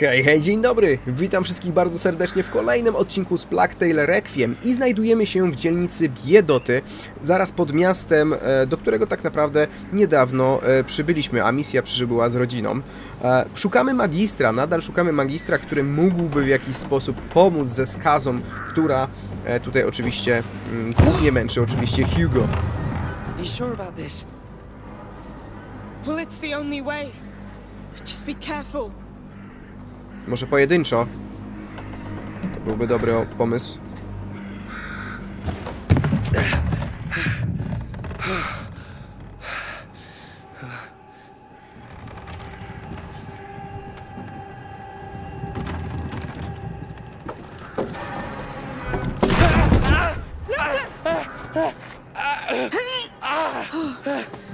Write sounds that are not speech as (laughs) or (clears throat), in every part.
Hej, hej, dzień dobry! Witam wszystkich bardzo serdecznie w kolejnym odcinku z Plague Tale Requiem i znajdujemy się w dzielnicy Biedoty, zaraz pod miastem, e, do którego tak naprawdę niedawno e, przybyliśmy, a misja przybyła z rodziną. E, Szukamy magistra, nadal szukamy magistra, który mógłby w jakiś sposób pomóc ze skazą, która tutaj oczywiście mm, głównie (gasps) męczy oczywiście Hugo. You sure about this? Well, it's the only way. Just be careful. Może pojedynczo? To byłby dobry pomysł.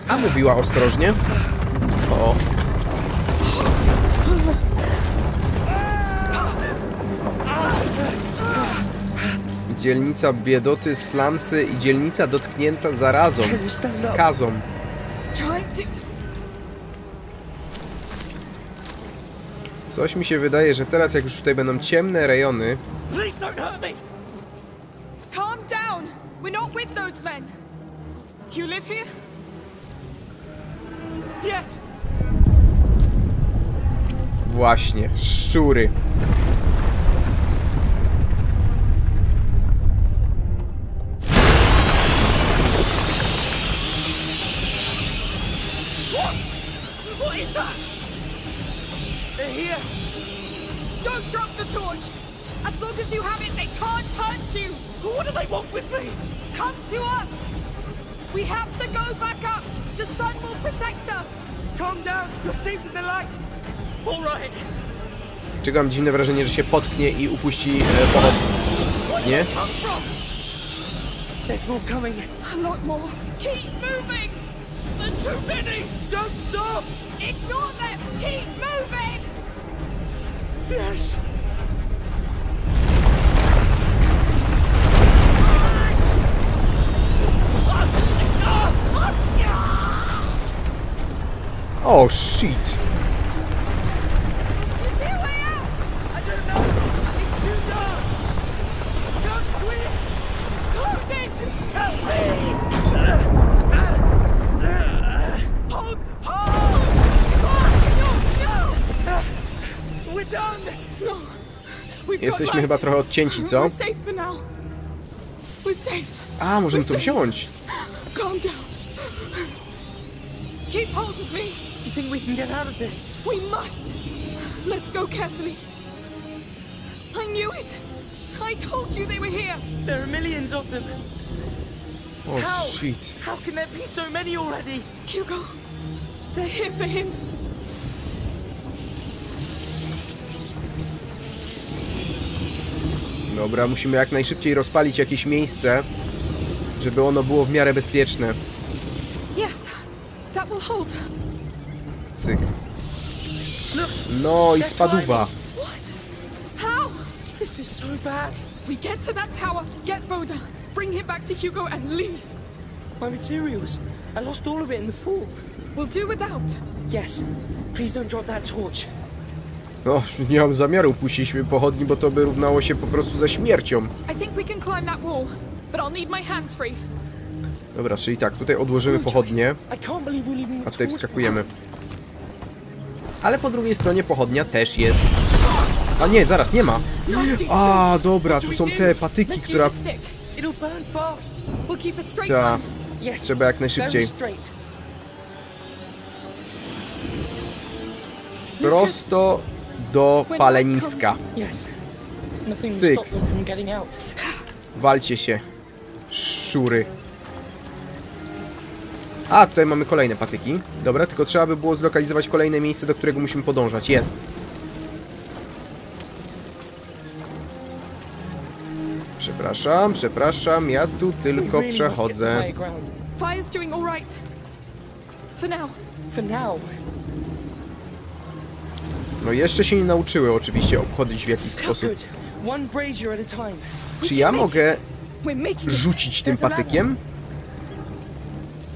A mówiła ostrożnie. O, Dzielnica biedoty, slumsy i dzielnica dotknięta zarazą, (laughs) skazą. Trying to. Coś mi się wydaje, że teraz jak już tutaj będą ciemne rejony, Please don't long as you have it, they can't hurt you. What do they want with me? Come to us. We have to go back up. The sun will protect us. Calm down! You're safe in the light! Alright! Czego mam dziwne wrażenie, że się potknie i upuści e, pochodnie. Nie? Come from! There's more coming! A lot more. Keep moving. There's too many! Don't stop! Ignore them. Keep moving. Yes! We've got Jesteśmy chyba trochę odcięci, co? A, możemy to wziąć. Can get out of this? We must. Let's go carefully. I knew it. I told you they were here. There are millions of them. O, How? shit. How can there be so many already? Hugo, they're here for him. Dobra, musimy jak najszybciej rozpalić jakieś miejsce, żeby ono było w miarę bezpieczne. Yes, that will hold. Cyk. No i spaduwa. This is so bad. We get to that tower, get Voda, bring him back to Hugo, and leave. My materials. I lost all of it in the fall. We'll do without. Yes. Please don't drop that torch. No, nie mam zamiaru puścić mi pochodni, bo to by równało się po prostu ze śmiercią. I think we can climb that wall, but I'll need my hands free. Dobra, czyli tak, tutaj odłożymy pochodnie, a tutaj wskakujemy. Ale po drugiej stronie pochodnia też jest. A nie, zaraz, nie ma. A, dobra, tu są te patyki, która... Ta, trzeba jak najszybciej. Prosto do paleniska. Out. Walcie się. Szury. A, tutaj mamy kolejne patyki. Dobra, tylko trzeba by było zlokalizować kolejne miejsce, do którego musimy podążać. Jest. Przepraszam, przepraszam, ja tu tylko przechodzę. No jeszcze się nie nauczyły oczywiście obchodzić w jakiś sposób. Czy ja mogę rzucić tym patykiem?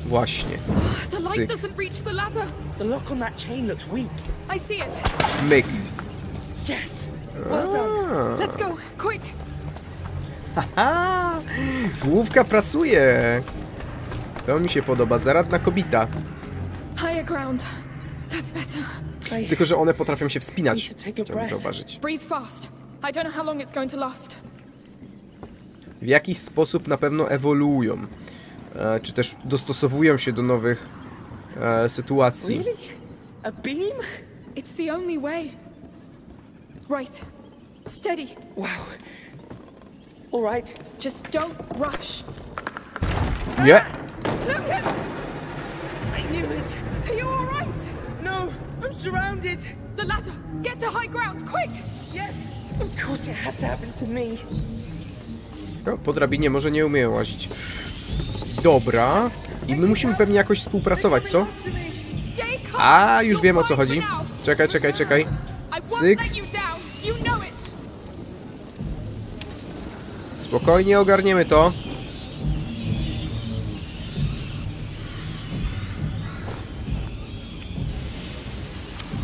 Właśnie. The light Sick. doesn't reach the ladder. The lock on that chain looks weak. I see it. Myk. Yes! Well done! Let's go, quick! A, główka pracuje. To mi się podoba, zaradna kobita. Higher ground. That's better. Tylko, że one potrafią się wspinać. Chciałbym zauważyć. Breathe fast. I don't know how long it's going to last. W jakiś sposób na pewno ewoluują. E, czy też dostosowują się do nowych e, sytuacji. really? A beam? It's the only way. Right. Steady. Wow. All right. Just don't rush. Nie! Lucas! I knew it. Are you alright? No, I'm surrounded. The ladder! Get to high ground, quick! Yes. Of course it had to happen to me. No, po drabinie może nie umieją łazić. Dobra. I my musimy pewnie jakoś współpracować, co? A, już wiem o co chodzi. Czekaj, czekaj, czekaj. Cyk. Spokojnie ogarniemy to.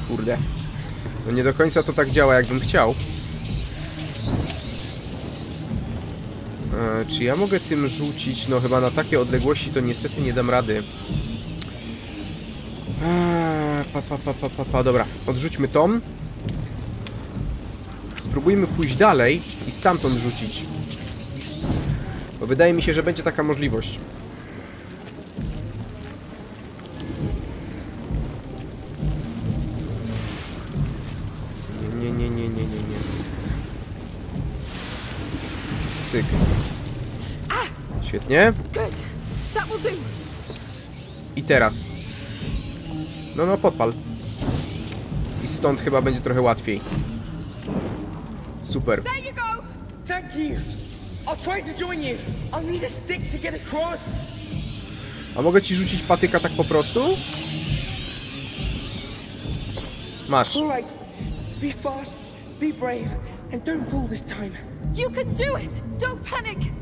Kurde. No nie do końca to tak działa, jakbym chciał. Czy ja mogę tym rzucić? No chyba na takie odległości to niestety nie dam rady. Eee, pa, pa, pa, pa, pa, pa. Dobra, odrzućmy tom. Spróbujmy pójść dalej i stamtąd rzucić. Bo wydaje mi się, że będzie taka możliwość. Nie, nie, nie, nie, nie, nie. Cyk. Świetnie. I teraz. No, no, podpal. I stąd chyba będzie trochę łatwiej. Super. A mogę ci rzucić patyka tak po prostu? Masz. Be fast, be brave, and don't fall this time. You can do it. Don't panic.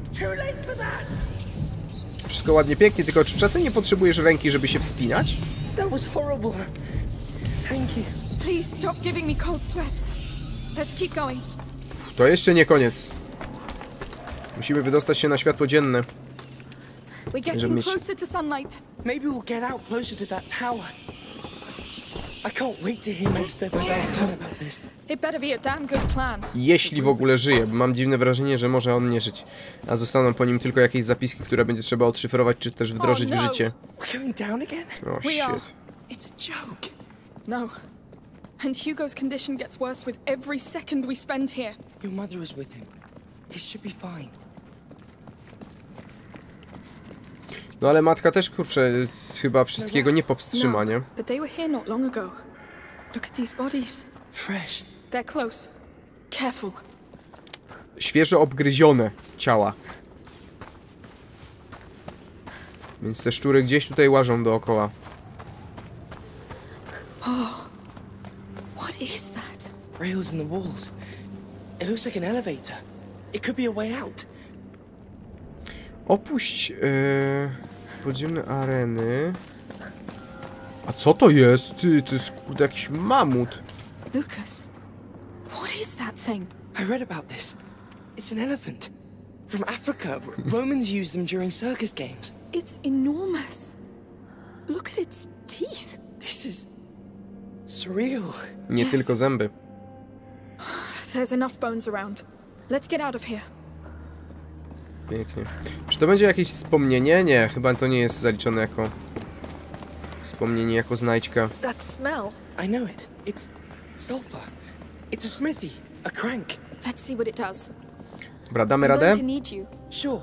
Wszystko ładnie, pięknie, tylko czy czasem nie potrzebujesz ręki, żeby się wspinać? That was horrible. Thank you. Please stop giving me cold sweats. Let's keep going. To jeszcze nie koniec. Musimy wydostać się na światło dzienne. We're getting closer to sunlight. Maybe we'll get out closer to that tower. I can't wait to hear Master Verdal's plan about this. It better be a damn good plan. Jeśli w ogóle żyje, bo mam dziwne wrażenie, że może on nie żyć. A zostaną po nim tylko jakieś zapiski, które będzie trzeba odszyfrować, czy też wdrożyć w no. życie. We're going down again? O, We are. shit. It's a joke. No. And Hugo's condition gets worse with every second we spend here. Your mother is with him. He should be fine. No ale matka też, kurczę, chyba wszystkiego nie powstrzyma, nie? But they were here not long ago. Look at these bodies. Fresh. They're close. Careful. Świeżo obgryzione ciała. Więc te szczury gdzieś tutaj łażą dookoła. What is that? Rails in the walls. It looks like an elevator. It could be a way out. Opuść yy, podziemne areny. A co to jest? Ty, to jest kurde jakiś mamut. Lucas, what is that thing? I read about this. It's an elephant. From Africa. Romans used them during circus games. It's enormous. Look at its teeth. This is surreal. Nie Yes. tylko zęby. There's enough bones around. Let's get out of here. Pięknie. Czy to będzie jakieś wspomnienie? Nie, chyba to nie jest zaliczone jako wspomnienie, jako znajdźka. That smell. I know it. It's sulfur. It's a smithy. A crank. Let's see what it does. Dobra, damy radę? Sure.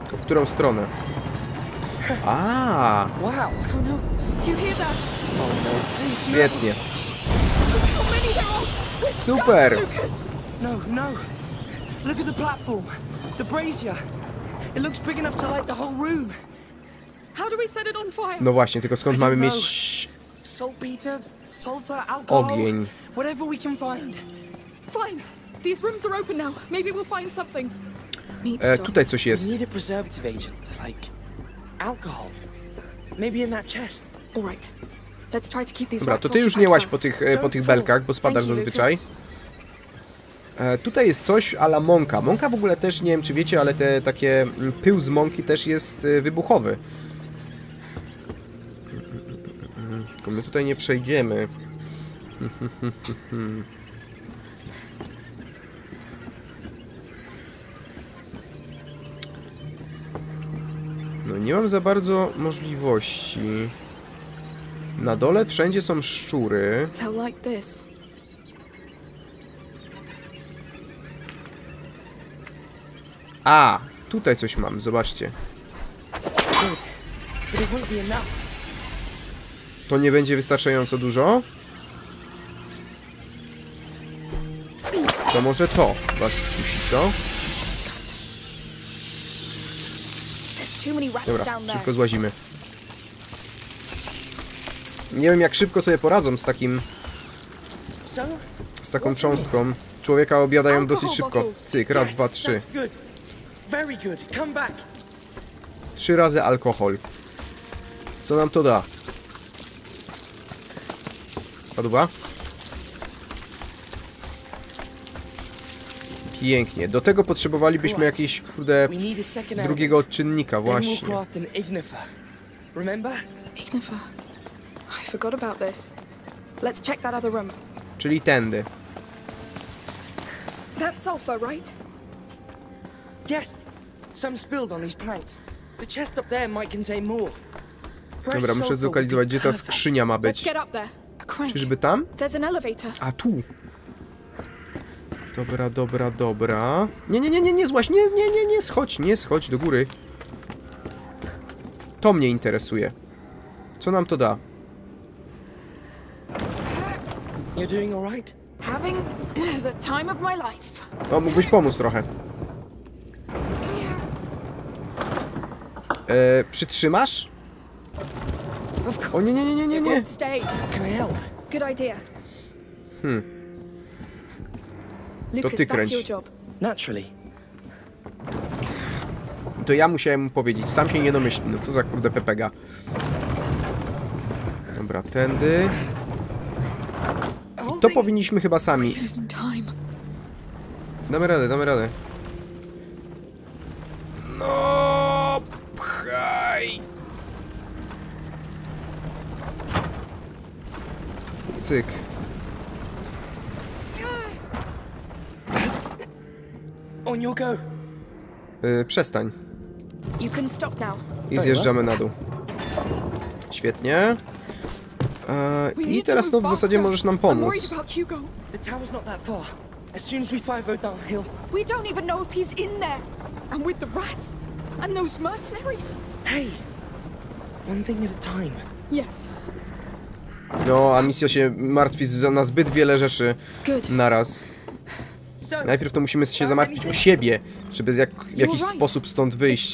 Tylko w którą stronę? (laughs) A, Wow. Oh no. Do you hear that? Please, do you świetnie. Stuck, Super. No, no. Look at the platform. The brazier. It looks big enough to light the whole room. How do we set it on fire? No właśnie, tylko skąd mamy mieć... Saltpeter, sulfur, alcohol. Ogień. Whatever we can find. Fine. These rooms are open now. Maybe we'll find something. E, tutaj coś jest. need a preservative agent, like alcohol. Maybe in that chest. All right. Let's try to keep these Dobra, to ty już nie łaź po tych, e, po tych belkach, bo spadasz zazwyczaj. E, tutaj jest coś ala mąka. Mąka w ogóle też, nie wiem czy wiecie, ale te takie mm, pył z mąki też jest e, wybuchowy. Tylko my tutaj nie przejdziemy. No nie mam za bardzo możliwości. Na dole wszędzie są szczury. A, tutaj coś mam, zobaczcie. To nie będzie wystarczająco dużo? To może to was skusi, co? Dobra, szybko złazimy. Nie wiem jak szybko sobie poradzą z takim, z taką cząstką. Człowieka objadają dosyć szybko. Cyk, raz, dwa, trzy. Very good. Come back. Trzy razy alkohol. Co nam to da? Padła? Pięknie. Do tego potrzebowalibyśmy jakiejś, kurde, We need a second drugiego odczynnika, właśnie. Czyli tędy. That's sulfur, right? Yes. Some spilled on these planks. The chest up there might contain more. Dobra, muszę zlokalizować, gdzie ta skrzynia ma Let's być. get up there. A crank. Czyżby tam? A tu. Dobra, dobra, dobra. Nie, nie, nie, nie, nie złaś, nie, nie, nie, nie, schodź, nie schodź do góry. To mnie interesuje. Co nam to da? You're doing all right? Having (clears throat) the time of my life. O, mógłbyś pomóc trochę. E, przytrzymasz? O nie, nie, nie, nie, nie, nie. I. Hmm. Lucas, ty kręć. To ja musiałem mu powiedzieć, sam się nie domyśli. No co za kurde pepega. Dobra, tędy. To powinniśmy chyba sami. Damy radę, damy radę. Cyk. On your go. Y, przestań. You can stop now. I zjeżdżamy na dół. Świetnie. E, I teraz no w zasadzie możesz nam pomóc. As soon as we five down hill. We don't even know if he's in there. And with the rats and those mercenaries. Hey! One thing at a time. Yes. No, a misja się martwi za- na zbyt wiele rzeczy naraz. Najpierw to musimy się zamartwić o siebie, żeby z jak, w jakiś sposób stąd wyjść.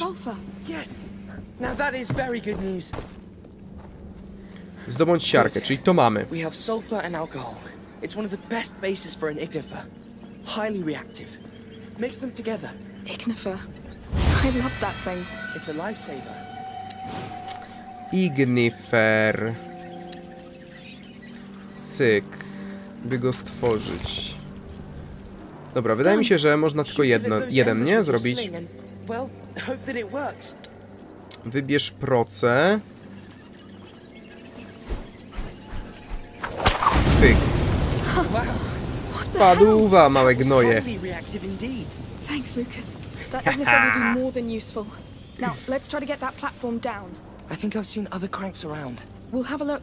Zdobądź siarkę, czyli to mamy. It's one of the best bases for an ignifer. Highly reactive. Mix them together. Ignifer. (laughs) I love that thing. It's a lifesaver. Ignifer. Cyk. By go stworzyć. Dobra, wydaje mi się, że można tylko jedno, jeden, nie? Zrobić. Wybierz proce. Pyk. Spadła, małe gnoje. Thanks, Lucas. That ignifer will be more than useful. Now, let's try to get that platform down. I think I've seen other cranks around. We'll have a look.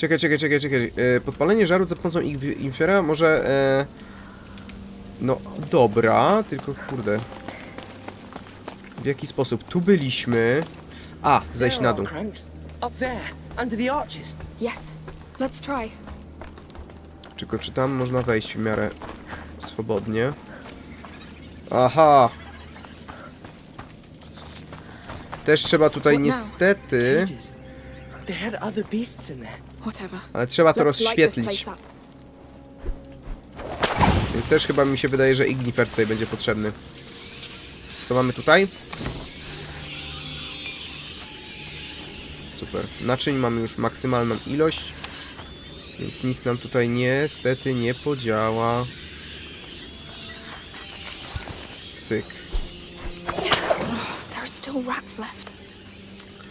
Czekaj, czekaj, czekaj, czekaj. E, podpalenie żaru za pomocą infera może... E... No, dobra, tylko kurde. W jaki sposób? Tu byliśmy. A, zejść There na dół. cranks. Up there, under the arches. Yes. Let's try. Tylko czy tam można wejść w miarę swobodnie? Aha! Też trzeba tutaj niestety... Cages. They had other beasts in there. Whatever. Ale trzeba to rozświetlić. Więc też chyba mi się wydaje, że Ignifer tutaj będzie potrzebny. Co mamy tutaj? super. Naczyń mamy już maksymalną ilość, więc nic nam tutaj niestety nie podziała. Syk. There are still rats left.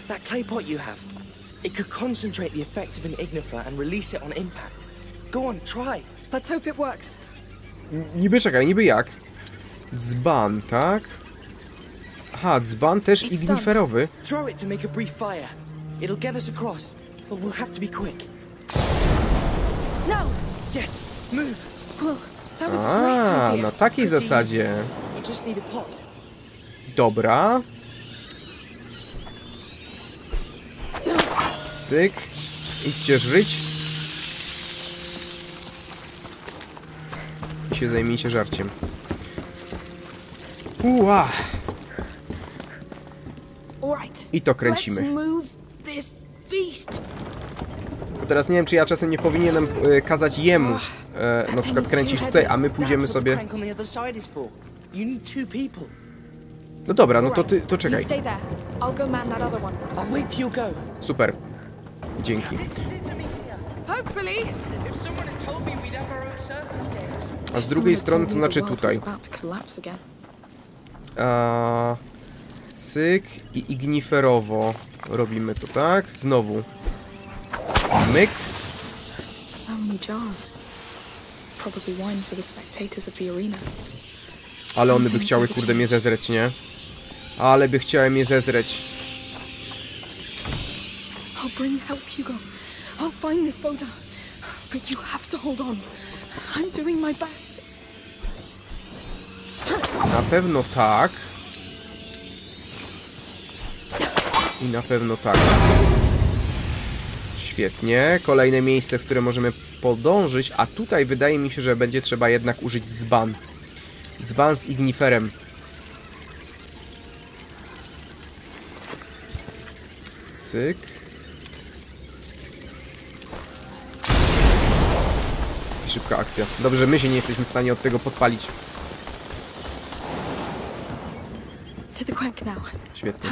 That clay pot you have, it could concentrate the effect of an ignifer and release it on impact. Go on, try. Let's hope it works. Niby czekaj, niby jak? Dzban, tak? Aha, dzban też It's igniferowy. Throw it to make a brief fire. It'll get us across, but we'll have to be quick. No! Yes, move. Well, that was a great idea. na takiej zasadzie. You just need a pot. Dobra. Cyk. Idźcie żryć. I się zajmijcie żarciem. Uła. I to kręcimy. beast. Teraz nie wiem, czy ja czasem nie powinienem e, kazać jemu e, na przykład kręcić tutaj, a my pójdziemy sobie... No dobra, no to ty, to czekaj. Super. Dzięki. A z drugiej strony, to znaczy tutaj. A, cyk i igniferowo robimy to, tak? Znowu. Myk. Ale one by chciały, kurde, mnie zezreć, nie? Ale by chciały mnie zezreć. Bring help, Hugo. I'll find this photo. But you have to hold on. I'm doing my best. Na pewno tak. I na pewno tak. Świetnie. Kolejne miejsce, w które możemy podążyć, a tutaj wydaje mi się, że będzie trzeba jednak użyć dzban. Dzban z igniferem. Cyk. I szybka akcja. Dobrze, my się nie jesteśmy w stanie od tego podpalić. Świetnie.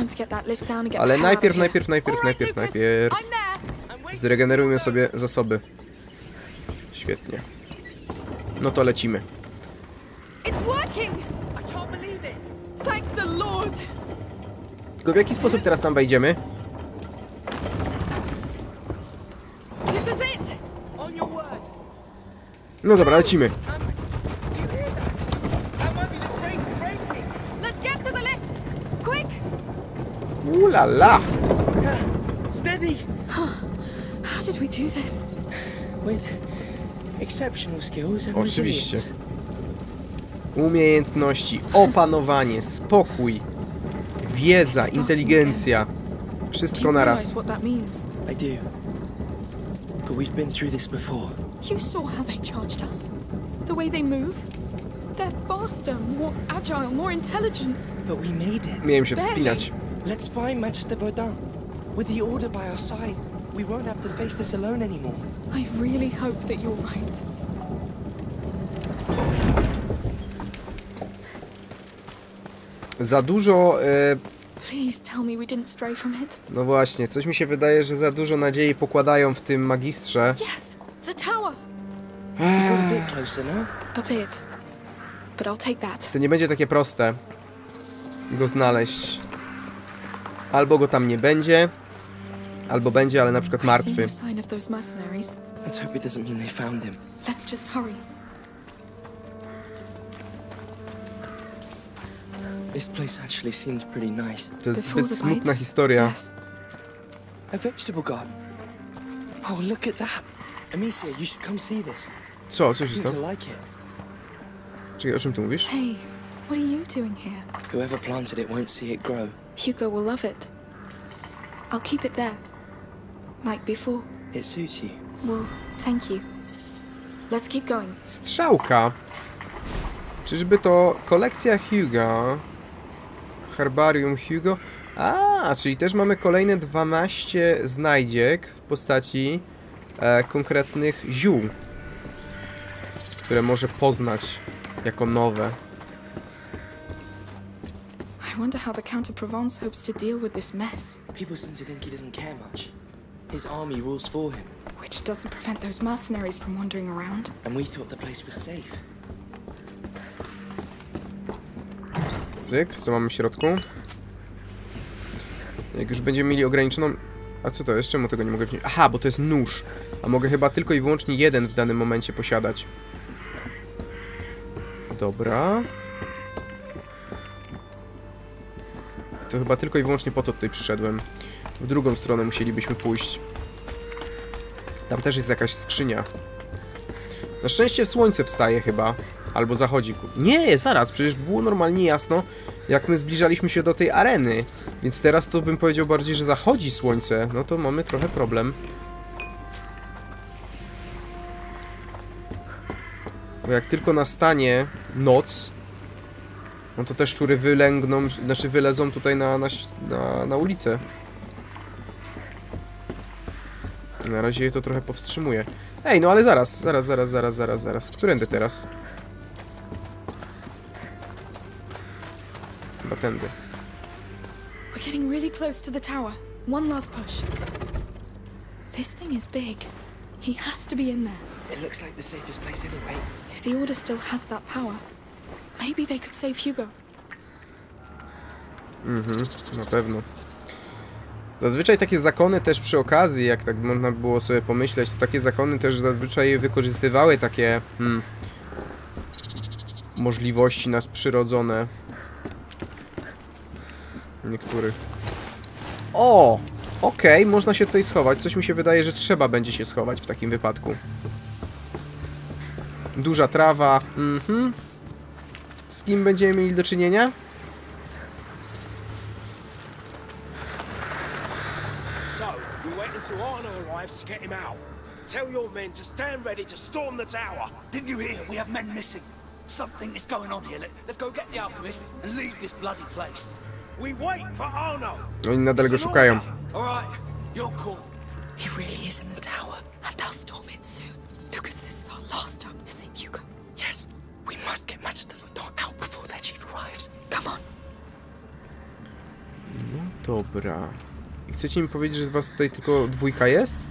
Ale najpierw, najpierw, najpierw, najpierw, najpierw zregenerujmy sobie zasoby. Świetnie. No to lecimy. Tylko w jaki sposób teraz tam wejdziemy? This is it. On your word. No dobra, lecimy. Um, you hear that? That might be the crane breaking. Let's get to the lift. Quick. Ulala! Steady. How did we do this? With exceptional skills and Oczywiście. Umiejętności, opanowanie, spokój, wiedza, inteligencja. Do Wszystko naraz. I do. But we've been through this before. You saw how they charged us. The way they move. They're faster, more agile, more intelligent. But we made it. Miałem się wspinać. Let's find Manchester Verdun. With the order by our side, we won't have to face this alone anymore. I really hope that you're right. Za dużo... Please tell me we didn't stray from it. no właśnie, coś mi się wydaje, że za dużo nadziei pokładają w tym magistrze. Yes, To nie będzie takie proste go znaleźć. Albo go tam nie będzie, albo będzie, ale na przykład martwy. no sign of those mercenaries. Let's hope it doesn't mean they found him. Let's just hurry. This place actually seems pretty nice. To jest Before zbyt the smutna historia. Yes. A vegetable garden. Oh, look at that. Amicia, you should come see this. Co? Co I się stało? you'll like it. Czekaj, o czym ty mówisz? Hey, what are you doing here? Whoever planted it won't see it grow. Hugo will love it. I'll keep it there. Like before. It suits you. Well, thank you. Let's keep going. Strzałka. Czyżby to kolekcja Hugo? Herbarium Hugo? A, czyli też mamy kolejne 12 znajdziek w postaci e, konkretnych ziół, które może poznać jako nowe. I wonder how the Count of Provence hopes to deal with this mess, People seem to think he doesn't care much. His army rules for him, which doesn't prevent those mercenaries from wandering around. and we thought the place was safe. Cyk, co mamy w środku? Jak już będziemy mieli ograniczoną... A co to jest? Czemu tego nie mogę wziąć? Aha, bo to jest nóż. A mogę chyba tylko i wyłącznie jeden w danym momencie posiadać. Dobra. To chyba tylko i wyłącznie po to tutaj przyszedłem. W drugą stronę musielibyśmy pójść. Tam też jest jakaś skrzynia. Na szczęście słońce wstaje chyba. Albo zachodzi. Nie, zaraz, przecież było normalnie jasno, jak my zbliżaliśmy się do tej areny. Więc teraz to bym powiedział bardziej, że zachodzi słońce. No to mamy trochę problem. Bo jak tylko nastanie noc, no to te szczury wylęgną, znaczy wylezą tutaj na, na, na, na ulicę. Na razie je to trochę powstrzymuje. Ej, no ale zaraz, zaraz, zaraz, zaraz, zaraz, zaraz. Którędy teraz? Chyba tędy. We're getting really close to the tower. One last push. This thing is big. He has to be in there. It looks like the safest place anyway. If the Order still has that power, maybe they could save Hugo. Mhm, na pewno. Zazwyczaj takie zakony też przy okazji, jak tak można było sobie pomyśleć, to takie zakony też zazwyczaj wykorzystywały takie hmm, możliwości nas przyrodzone. Niektórych. O! Okej, można się tutaj schować. Coś mi się wydaje, że trzeba będzie się schować w takim wypadku. Duża trawa. Mhm. Z kim będziemy mieli do czynienia? So, we wait until Arno arrives to get him out. Tell your men to stand ready to storm the tower. Didn't you hear? We have men missing. Something is going on here. Let, let's go get the alchemist and leave this bloody place. We wait for Arno. Oni nadal go szukają. All right, you're cool. He really is in the tower, and they'll storm it soon. Lucas, this last hope to save Hugo. Yes, we must get Footdown out before their chief arrives. Come on. Dobra. I chcecie mi powiedzieć, że z was tutaj tylko dwójka jest?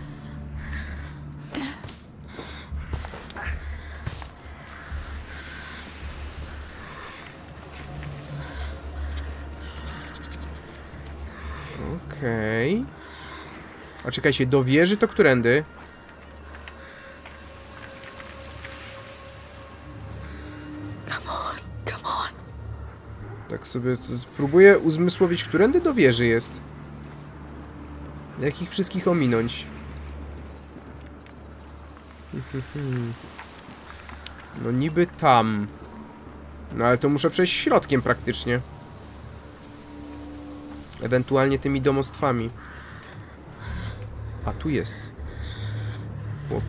Okej. A czekajcie, do wieży to którędy? Tak sobie spróbuję uzmysłowić, którędy do wieży jest. Jak ich wszystkich ominąć? (laughs) No niby tam. No ale to muszę przejść środkiem praktycznie. Ewentualnie tymi domostwami. A tu jest. Chłop.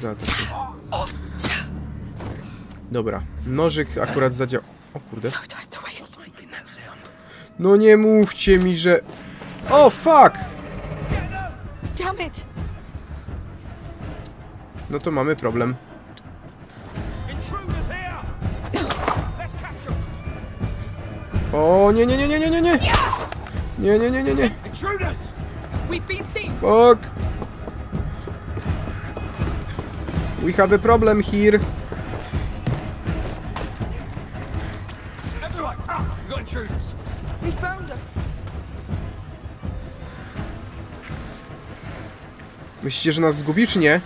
Za to. Dobra, nożyk akurat zadział... O kurde. No nie mówcie mi, że... O, fuck! Damn it. No to mamy problem. O, nie, nie, nie, nie, nie, nie, nie! Nie, nie, nie, nie, nie. Fuck! We have a problem here. Everyone, up! We got intruders. He found us. Myślicie, że nas zgubi, czy nie?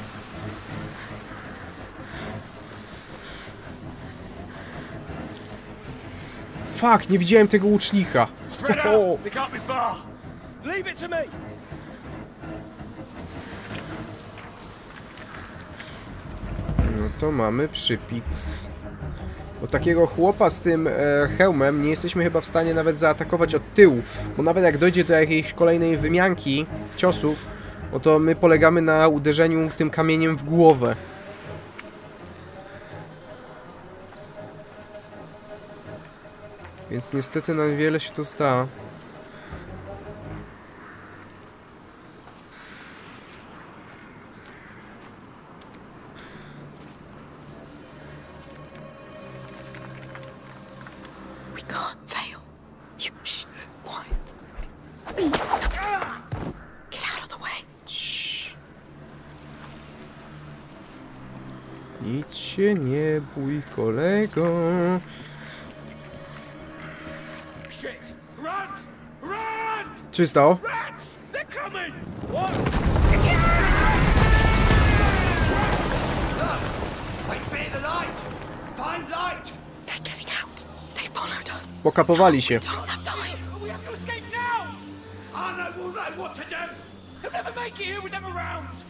Fuck, nie widziałem tego łucznika. Spread O, out. They can't be far. Leave it to me. To mamy przypiks. Bo takiego chłopa z tym e, hełmem nie jesteśmy chyba w stanie nawet zaatakować od tyłu. Bo nawet jak dojdzie do jakiejś kolejnej wymianki ciosów, no to my polegamy na uderzeniu tym kamieniem w głowę. Więc niestety na wiele się to zda. With them around!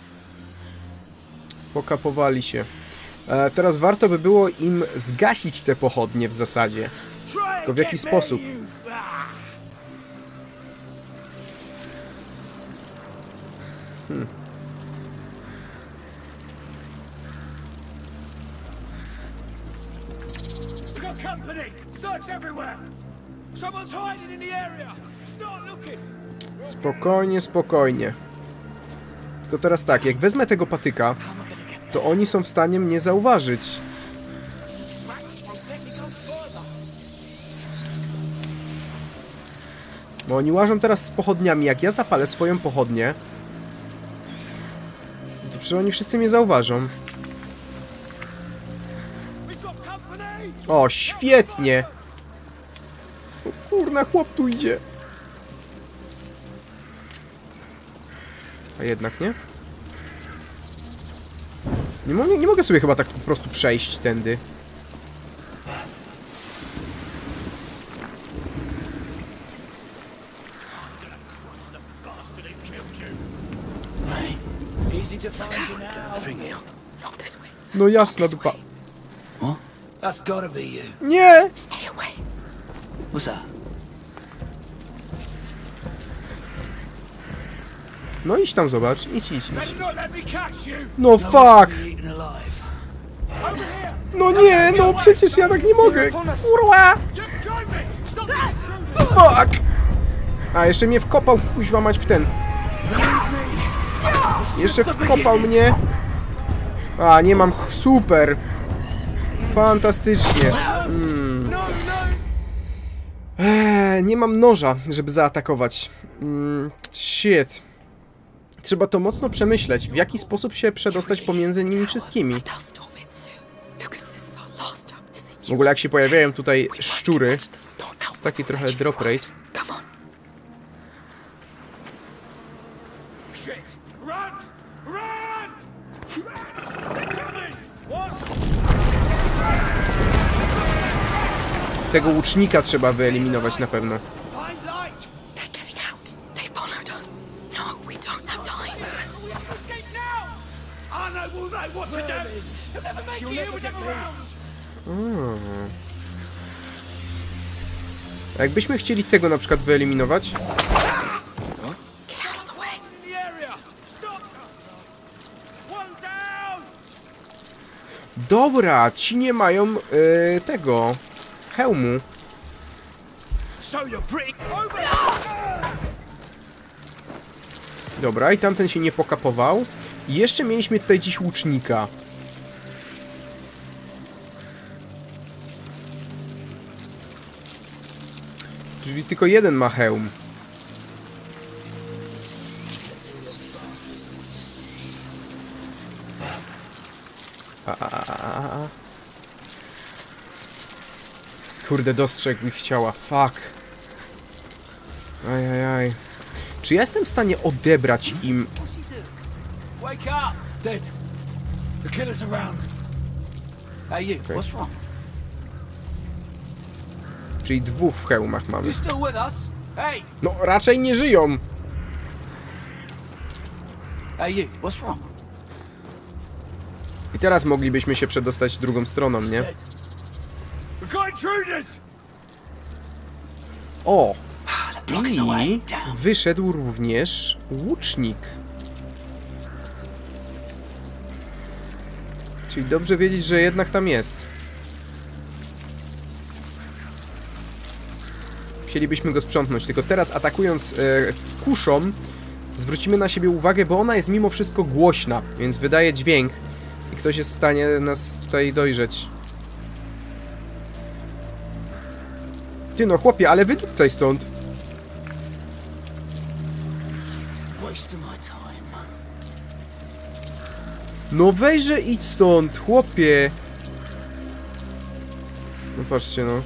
Pokapowali się. E, teraz warto by było im zgasić te pochodnie w zasadzie. Tylko w jaki sposób? Spokojnie, spokojnie. Tylko teraz tak, jak wezmę tego patyka, to oni są w stanie mnie zauważyć. Bo oni łażą teraz z pochodniami. Jak ja zapalę swoją pochodnię, to przecież oni wszyscy mnie zauważą. O, świetnie! O, kurna, chłop tu idzie. A jednak nie? Nie, mo- nie mogę sobie chyba tak po prostu przejść tędy. Easy to find you now. Thing here. Not this way. No jasna dupa. That's gotta be you. Nie! Stay away. What's that? No idź tam zobacz, idź, idź, idź. You! No fuck! No nie, no przecież ja tak nie mogę. Kurwa! Fuck! A, jeszcze mnie wkopał, kuźwa mać w ten. Jeszcze wkopał mnie. A, nie mam... Super! Fantastycznie. Mm. Eee, nie mam noża, żeby zaatakować. Mm, shit. Trzeba to mocno przemyśleć, w jaki sposób się przedostać pomiędzy nimi wszystkimi. W ogóle jak się pojawiają tutaj szczury, jest taki trochę drop rate. Never make it here with them around! A jakbyśmy chcieli tego na przykład wyeliminować! Dobra, ci nie mają e, tego hełmu. Dobra, i tamten się nie pokapował. I jeszcze mieliśmy tutaj dziś łucznika. Czyli tylko jeden ma hełm. Kurde, dostrzegł ich ciała. Fuck. Ajajaj. Czy ja jestem w stanie odebrać im... Wake up! Dead. The killer's around. Hey, you, what's wrong? Czyli dwóch w hełmach mamy. No, raczej nie żyją. I teraz moglibyśmy się przedostać drugą stroną, nie? Intruders! O! I wyszedł również łucznik. Czyli dobrze wiedzieć, że jednak tam jest. Chcielibyśmy go sprzątnąć, tylko teraz atakując e, kuszą zwrócimy na siebie uwagę, bo ona jest mimo wszystko głośna, więc wydaje dźwięk i ktoś jest w stanie nas tutaj dojrzeć. Ty no chłopie, ale wydupcaj stąd. No wejrze idź stąd, chłopie! No patrzcie no.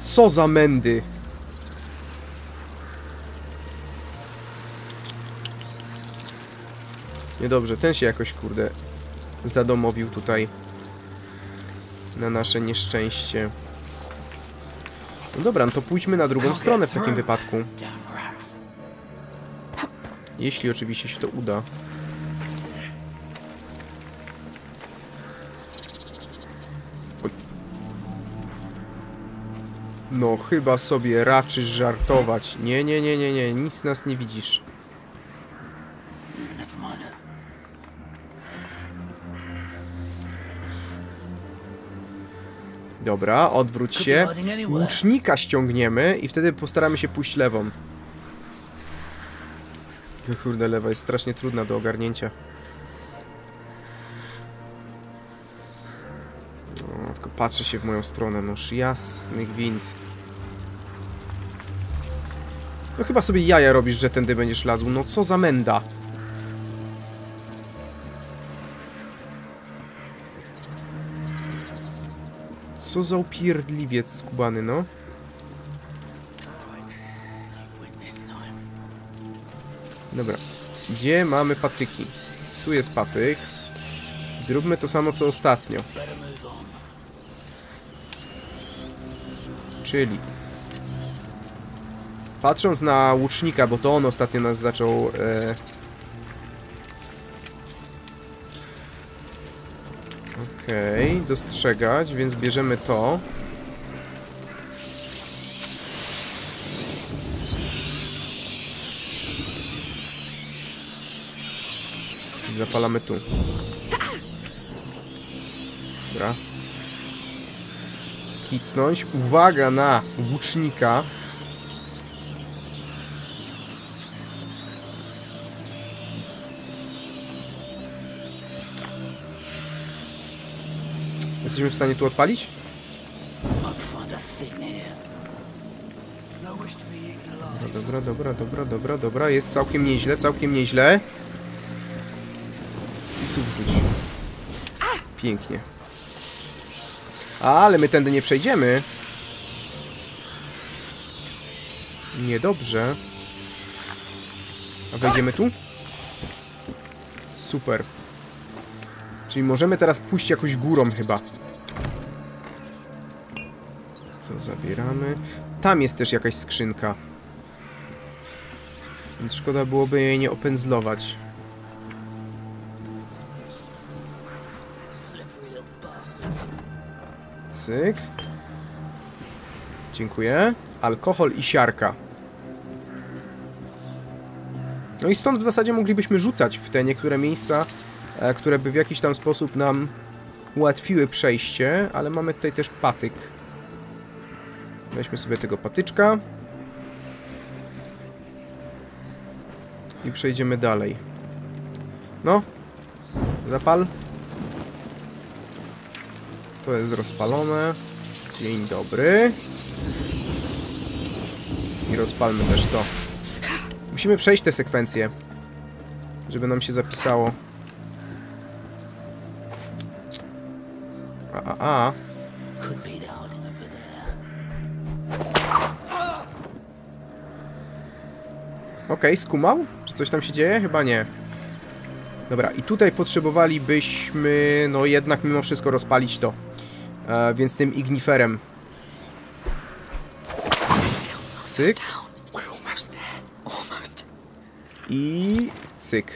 Co za mędy! Niedobrze, ten się jakoś, kurde, zadomowił tutaj. Na nasze nieszczęście. No dobra, no to pójdźmy na drugą stronę w takim wypadku. Jeśli oczywiście się to uda. Oj. No, chyba sobie raczysz żartować. Nie, nie, nie, nie, nie, nic nas nie widzisz. Dobra, odwróć się. Łucznika ściągniemy i wtedy postaramy się pójść lewą. Kurde, lewa jest strasznie trudna do ogarnięcia. O, tylko patrzy się w moją stronę, noż jasny gwint. No chyba sobie jaja robisz, że tędy będziesz lazł. No co za menda. Co za upierdliwiec skubany, no. Dobra. Gdzie mamy patyki? Tu jest patyk. Zróbmy to samo co ostatnio. Czyli... Patrząc na łucznika, bo to on ostatnio nas zaczął... E... Okej, dostrzegać, więc bierzemy to. Zapalamy tu. Dobra. Kicnąć. Uwaga na łucznika. Jesteśmy w stanie tu odpalić? Dobra, dobra, dobra, dobra, dobra. Jest całkiem nieźle, całkiem nieźle. I tu wrzuć. Pięknie. Ale my tędy nie przejdziemy. Niedobrze. A wejdziemy tu? Super. Czyli możemy teraz pójść jakoś górą chyba. Zabieramy. Tam jest też jakaś skrzynka. Więc szkoda byłoby jej nie opędzlować. Cyk. Dziękuję. Alkohol i siarka. No i stąd w zasadzie moglibyśmy rzucać w te niektóre miejsca, e, które by w jakiś tam sposób nam ułatwiły przejście, ale mamy tutaj też patyk. Weźmy sobie tego patyczka. I przejdziemy dalej. No. Zapal. To jest rozpalone. Dzień dobry. I rozpalmy też to. Musimy przejść tę sekwencję. Żeby nam się zapisało. A, a, a. skumał? Czy coś tam się dzieje? Chyba nie. Dobra, i tutaj potrzebowalibyśmy, no jednak mimo wszystko rozpalić to. E, więc tym igniferem. Cyk. I cyk.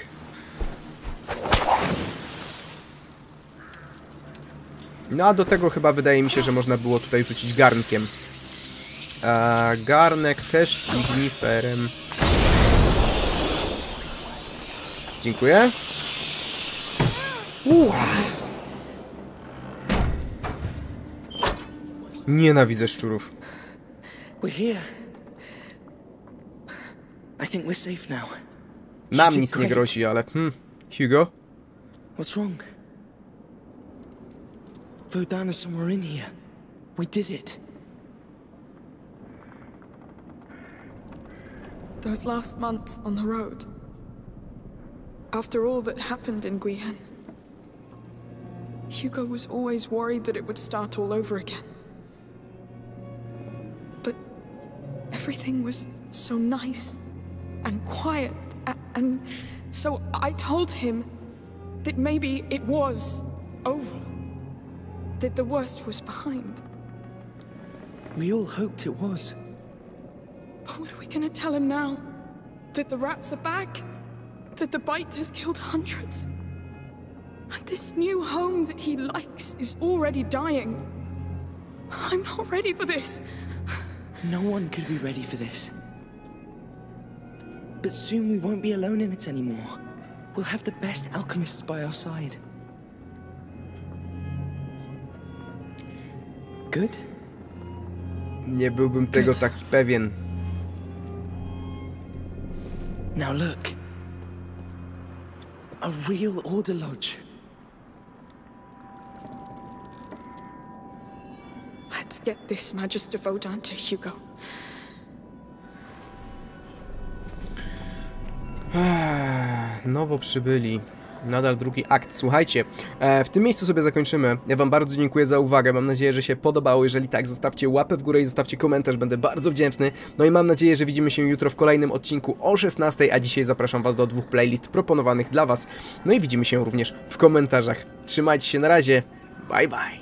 No a do tego chyba wydaje mi się, że można było tutaj rzucić garnkiem. A garnek też igniferem. Dziękuję. Uff. Nienawidzę szczurów. We're here. I think we're safe now. Nam nic nie grozi, ale... Hmm. Hugo? What's wrong? Vodan is somewhere in here. We did it. those last months on the road. After all that happened in Guyenne, Hugo was always worried that it would start all over again. But everything was so nice and quiet, and so I told him that maybe it was over, that the worst was behind. We all hoped it was. But what are we gonna tell him now? That the rats are back? That the bite has killed hundreds? And this new home that he likes is already dying? I'm not ready for this. No one could be ready for this. But soon we won't be alone in it anymore. We'll have the best alchemists by our side. Good? Nie byłbym tego taki pewien. Now look. A real Order Lodge. Let's get this Magister Vodan to Hugo. Ah, nowo przybyli. Nadal drugi akt. Słuchajcie, e, w tym miejscu sobie zakończymy. Ja wam bardzo dziękuję za uwagę. Mam nadzieję, że się podobało. Jeżeli tak, zostawcie łapę w górę i zostawcie komentarz. Będę bardzo wdzięczny. No i mam nadzieję, że widzimy się jutro w kolejnym odcinku o 16, a dzisiaj zapraszam was do dwóch playlist proponowanych dla was. No i widzimy się również w komentarzach. Trzymajcie się na razie. Bye bye.